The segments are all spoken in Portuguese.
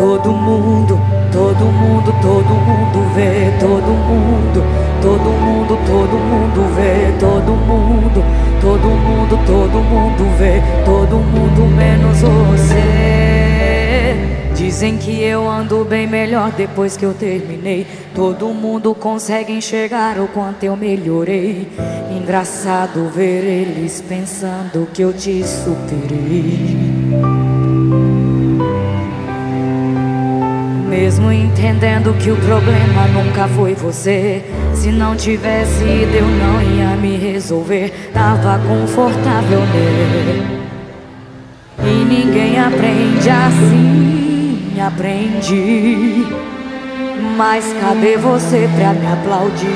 Todo mundo, todo mundo, todo mundo vê, todo mundo, todo mundo, todo mundo vê, todo mundo, todo mundo, todo mundo vê, todo mundo menos você. Dizem que eu ando bem melhor depois que eu terminei. Todo mundo consegue enxergar o quanto eu melhorei. Engraçado ver eles pensando que eu te superei. Entendendo que o problema nunca foi você. Se não tivesse ido eu não ia me resolver. Tava confortável nele. E ninguém aprende assim, aprendi. Mas cadê você pra me aplaudir?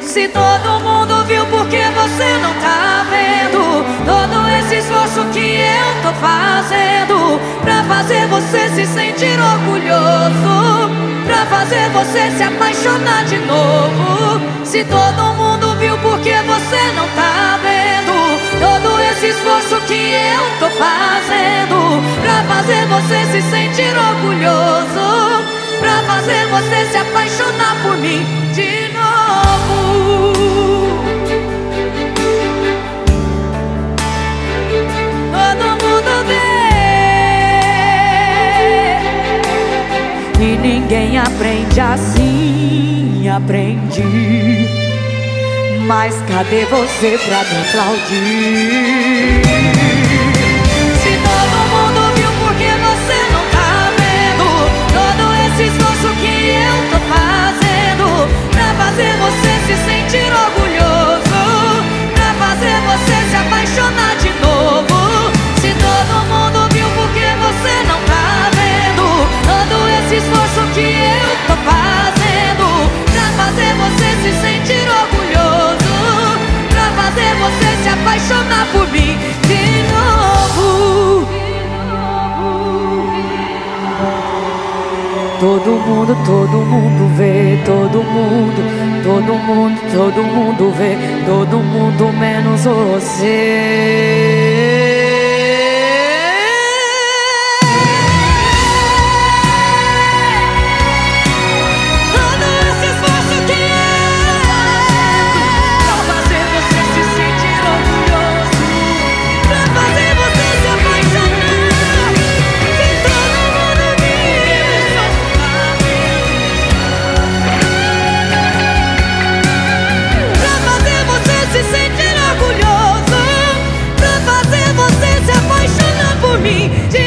Se todo mundo viu porque você não tá fazer você se sentir orgulhoso, pra fazer você se apaixonar de novo. Se todo mundo viu porque você não tá vendo todo esse esforço que eu tô fazendo, pra fazer você se sentir orgulhoso, pra fazer você se apaixonar por mim de novo. Ninguém aprende assim, aprendi. Mas cadê você pra me aplaudir? Todo mundo, todo mundo vê, todo mundo, todo mundo, todo mundo vê, todo mundo menos você. me.